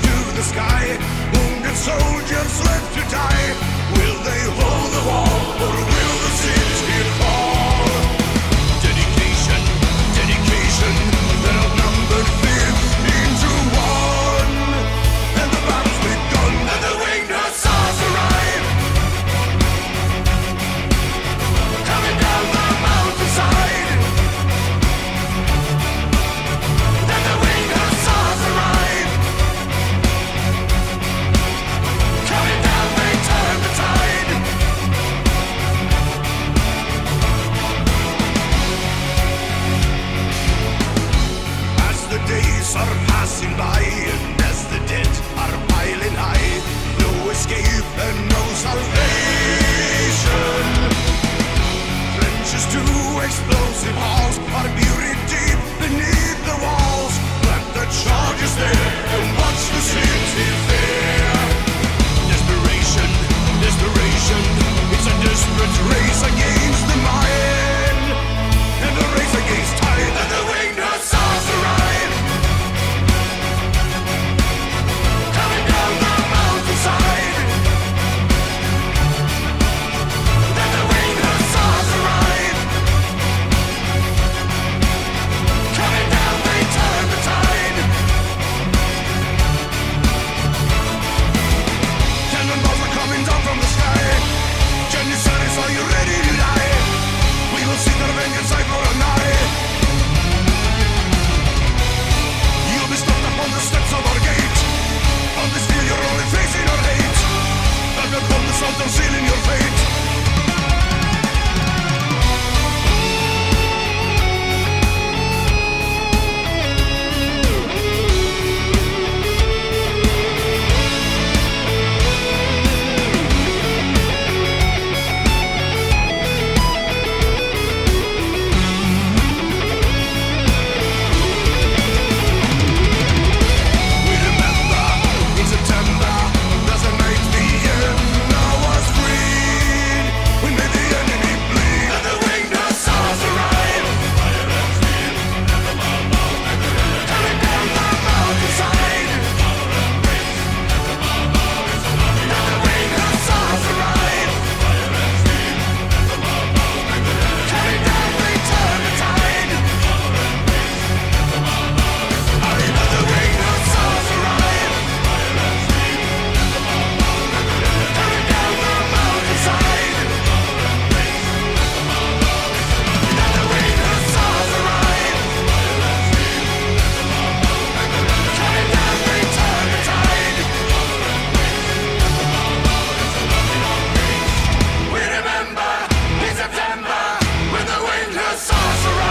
to the sky. walls, all the beauty. sorcerer.